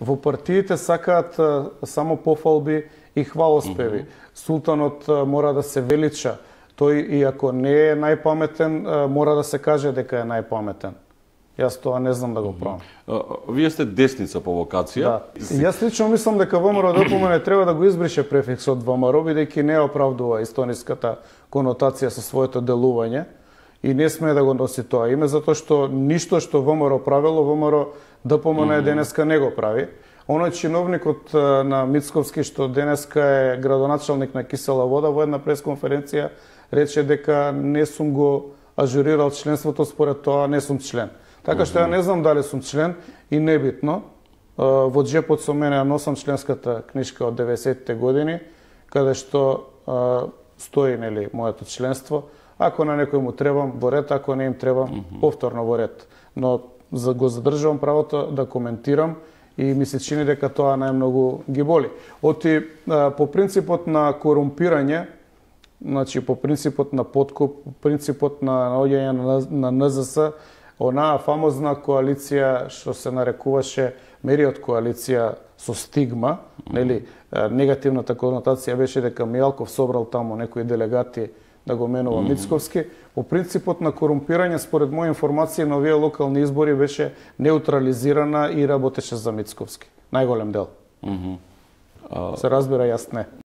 Во партиите сакаат само пофалби и хвалоспеви. Mm -hmm. Султанот мора да се велича. Тој, иако не е најпаметен, мора да се каже дека е најпаметен. Јас тоа не знам да го правам. Вие сте десница по вокација. Да. Јас лично мислам дека ВМРО допомене треба да го избрише префиксот ВМРО, бидејќи не оправдува историската конотација со своето делување и не сме да го носи тоа име, затоа што ништо што ВМРО правило, ВМРО ДПМН mm -hmm. денеска не го прави. Оној чиновникот на Мицковски што денеска е градоначалник на Кисела вода во една пресконференција рече дека не сум го ажурирал членството според тоа не сум член. Така што ја не знам дали сум член и небитно. Во джепот со мене носам членската книжка од 90-те години, каде што стои нели моето членство. Ако на некој му требам во ред, ако не им требам повторно во ред. Но за го задржувам правото да коментирам и ми се чини дека тоа најмногу ги боли. Оти по принципот на корумпирање, значи по принципот на подкуп, по принципот на наоѓање на, на НЗС, онаа фамозна коалиција што се нарекуваше Мериот коалиција со стигма, нели, негативната конотација беше дека Мијалков собрал таму некои делегати да го менува mm -hmm. Мицковски. По принципот на корумпирање, според моја информација на овие локални избори беше неутрализирана и работеше за Мицковски. Најголем дел. Mm -hmm. uh... Се разбира, јас не.